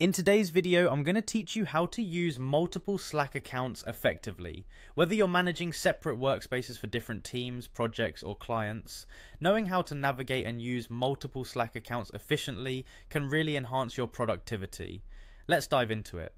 In today's video, I'm going to teach you how to use multiple Slack accounts effectively. Whether you're managing separate workspaces for different teams, projects, or clients, knowing how to navigate and use multiple Slack accounts efficiently can really enhance your productivity. Let's dive into it.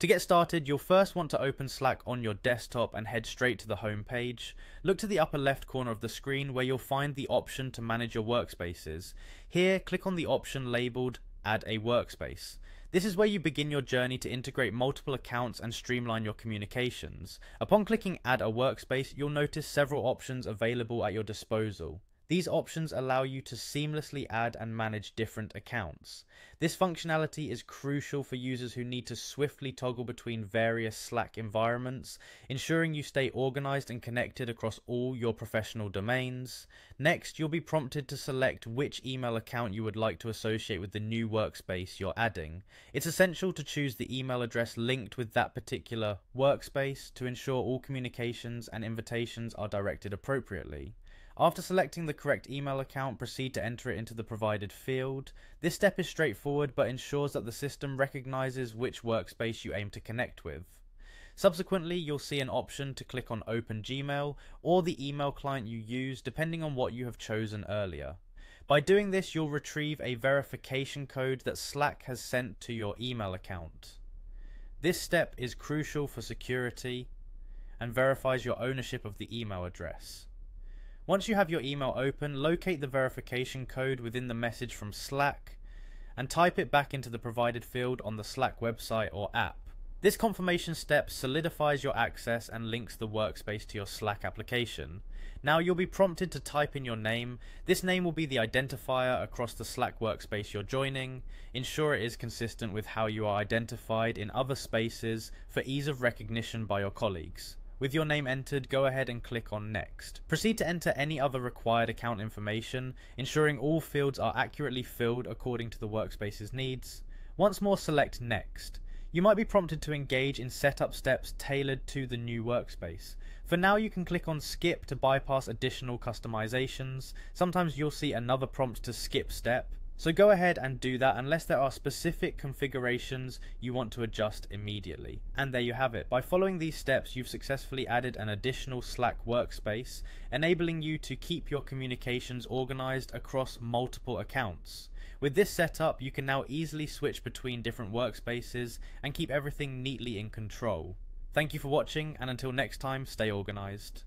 To get started, you'll first want to open Slack on your desktop and head straight to the home page. Look to the upper left corner of the screen where you'll find the option to manage your workspaces. Here, click on the option labelled Add a Workspace. This is where you begin your journey to integrate multiple accounts and streamline your communications. Upon clicking add a workspace, you'll notice several options available at your disposal. These options allow you to seamlessly add and manage different accounts. This functionality is crucial for users who need to swiftly toggle between various Slack environments, ensuring you stay organized and connected across all your professional domains. Next, you'll be prompted to select which email account you would like to associate with the new workspace you're adding. It's essential to choose the email address linked with that particular workspace to ensure all communications and invitations are directed appropriately. After selecting the correct email account, proceed to enter it into the provided field. This step is straightforward but ensures that the system recognizes which workspace you aim to connect with. Subsequently, you'll see an option to click on Open Gmail or the email client you use depending on what you have chosen earlier. By doing this, you'll retrieve a verification code that Slack has sent to your email account. This step is crucial for security and verifies your ownership of the email address. Once you have your email open, locate the verification code within the message from Slack and type it back into the provided field on the Slack website or app. This confirmation step solidifies your access and links the workspace to your Slack application. Now you'll be prompted to type in your name. This name will be the identifier across the Slack workspace you're joining. Ensure it is consistent with how you are identified in other spaces for ease of recognition by your colleagues. With your name entered, go ahead and click on Next. Proceed to enter any other required account information, ensuring all fields are accurately filled according to the workspace's needs. Once more select Next. You might be prompted to engage in setup steps tailored to the new workspace. For now you can click on skip to bypass additional customizations. Sometimes you'll see another prompt to skip step. So go ahead and do that unless there are specific configurations you want to adjust immediately. And there you have it. By following these steps, you've successfully added an additional Slack workspace, enabling you to keep your communications organized across multiple accounts. With this setup, you can now easily switch between different workspaces and keep everything neatly in control. Thank you for watching, and until next time, stay organized.